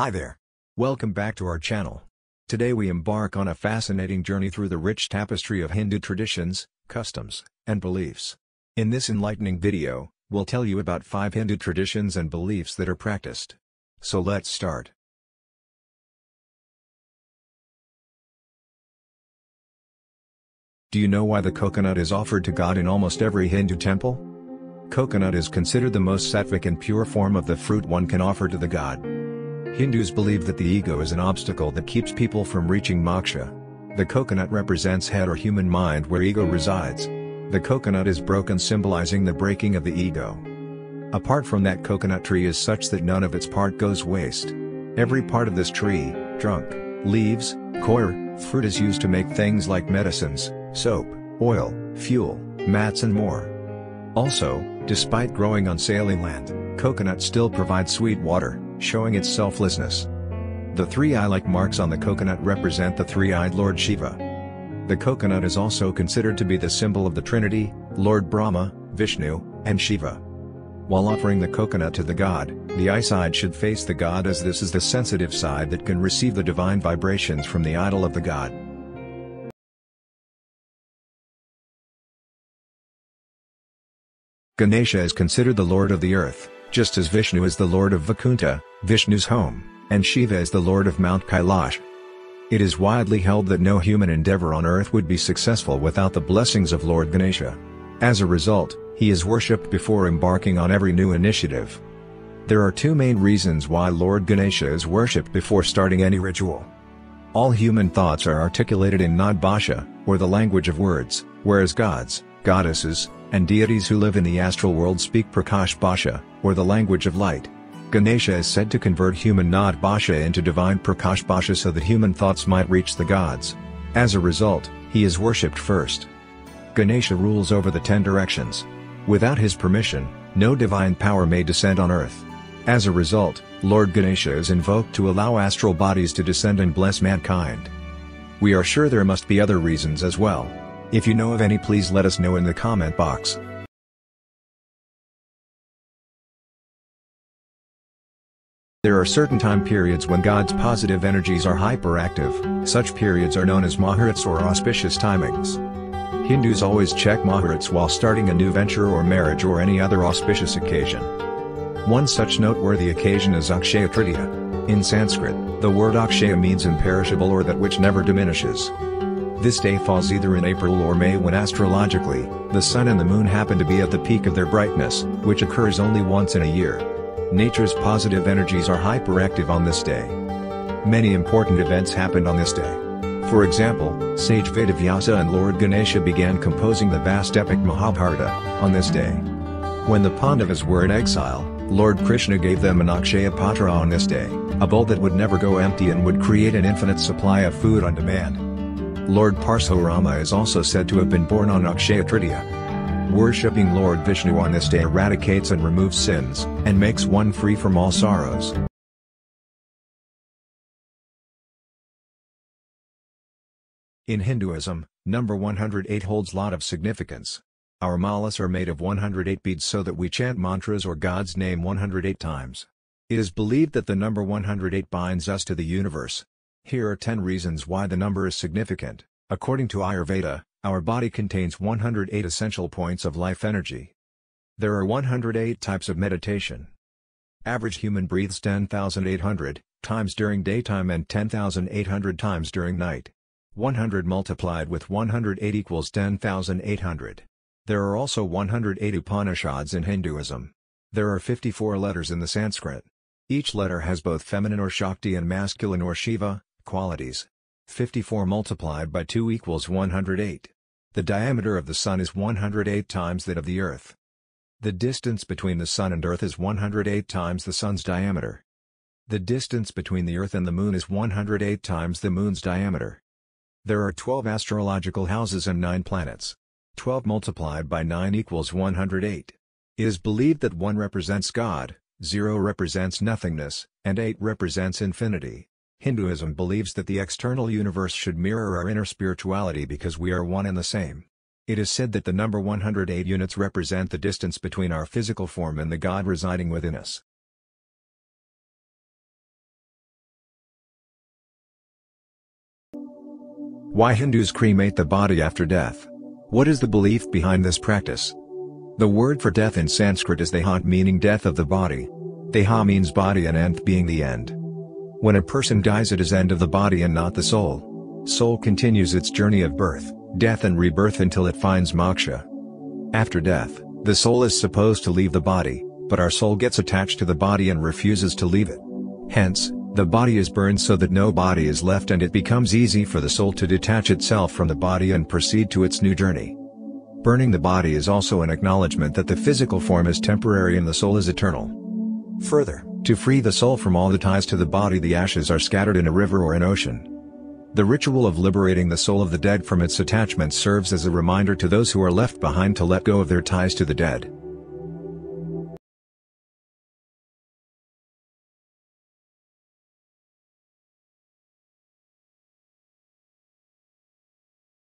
Hi there. Welcome back to our channel. Today we embark on a fascinating journey through the rich tapestry of Hindu traditions, customs, and beliefs. In this enlightening video, we'll tell you about 5 Hindu traditions and beliefs that are practiced. So let's start. Do you know why the coconut is offered to God in almost every Hindu temple? Coconut is considered the most sattvic and pure form of the fruit one can offer to the god. Hindus believe that the ego is an obstacle that keeps people from reaching moksha. The coconut represents head or human mind where ego resides. The coconut is broken symbolizing the breaking of the ego. Apart from that coconut tree is such that none of its part goes waste. Every part of this tree, trunk, leaves, core, fruit is used to make things like medicines, soap, oil, fuel, mats and more. Also, despite growing on saline land, coconut still provides sweet water, showing its selflessness. The three eye-like marks on the coconut represent the three-eyed Lord Shiva. The coconut is also considered to be the symbol of the Trinity, Lord Brahma, Vishnu, and Shiva. While offering the coconut to the god, the eye side should face the god as this is the sensitive side that can receive the divine vibrations from the idol of the god. Ganesha is considered the lord of the earth, just as Vishnu is the lord of Vaikuntha, Vishnu's home, and Shiva is the lord of Mount Kailash. It is widely held that no human endeavor on earth would be successful without the blessings of Lord Ganesha. As a result, he is worshipped before embarking on every new initiative. There are two main reasons why Lord Ganesha is worshipped before starting any ritual. All human thoughts are articulated in Nod Bhasha, or the language of words, whereas gods, goddesses, and deities who live in the astral world speak Prakash Bhasha, or the language of light. Ganesha is said to convert human Nod Bhasha into divine Prakash Bhasha so that human thoughts might reach the gods. As a result, he is worshipped first. Ganesha rules over the ten directions. Without his permission, no divine power may descend on earth. As a result, Lord Ganesha is invoked to allow astral bodies to descend and bless mankind. We are sure there must be other reasons as well. If you know of any please let us know in the comment box. There are certain time periods when God's positive energies are hyperactive, such periods are known as Muhurats or auspicious timings. Hindus always check Muhurats while starting a new venture or marriage or any other auspicious occasion. One such noteworthy occasion is Akshaya Tritiya. In Sanskrit, the word Akshaya means imperishable or that which never diminishes. This day falls either in April or May when astrologically, the sun and the moon happen to be at the peak of their brightness, which occurs only once in a year. Nature's positive energies are hyperactive on this day. Many important events happened on this day. For example, sage Vedavyasa and Lord Ganesha began composing the vast epic Mahabharata, on this day. When the Pandavas were in exile, Lord Krishna gave them an Akshaya Patra on this day, a bowl that would never go empty and would create an infinite supply of food on demand. Lord Parshurama is also said to have been born on Akshaya Tritiya. Worshipping Lord Vishnu on this day eradicates and removes sins, and makes one free from all sorrows. In Hinduism, number 108 holds lot of significance. Our malas are made of 108 beads so that we chant mantras or God's name 108 times. It is believed that the number 108 binds us to the universe, here are 10 reasons why the number is significant. According to Ayurveda, our body contains 108 essential points of life energy. There are 108 types of meditation. Average human breathes 10,800 times during daytime and 10,800 times during night. 100 multiplied with 108 equals 10,800. There are also 108 Upanishads in Hinduism. There are 54 letters in the Sanskrit. Each letter has both feminine or Shakti and masculine or Shiva, qualities. 54 multiplied by 2 equals 108. The diameter of the Sun is 108 times that of the Earth. The distance between the Sun and Earth is 108 times the Sun's diameter. The distance between the Earth and the Moon is 108 times the Moon's diameter. There are 12 astrological houses and 9 planets. 12 multiplied by 9 equals 108. It is believed that 1 represents God, 0 represents nothingness, and 8 represents infinity. Hinduism believes that the external universe should mirror our inner spirituality because we are one and the same. It is said that the number 108 units represent the distance between our physical form and the God residing within us. Why Hindus cremate the body after death? What is the belief behind this practice? The word for death in Sanskrit is deha meaning death of the body. Deha means body and anth being the end. When a person dies it is end of the body and not the soul. Soul continues its journey of birth, death and rebirth until it finds moksha. After death, the soul is supposed to leave the body, but our soul gets attached to the body and refuses to leave it. Hence, the body is burned so that no body is left and it becomes easy for the soul to detach itself from the body and proceed to its new journey. Burning the body is also an acknowledgement that the physical form is temporary and the soul is eternal. Further, to free the soul from all the ties to the body the ashes are scattered in a river or an ocean. The ritual of liberating the soul of the dead from its attachments serves as a reminder to those who are left behind to let go of their ties to the dead.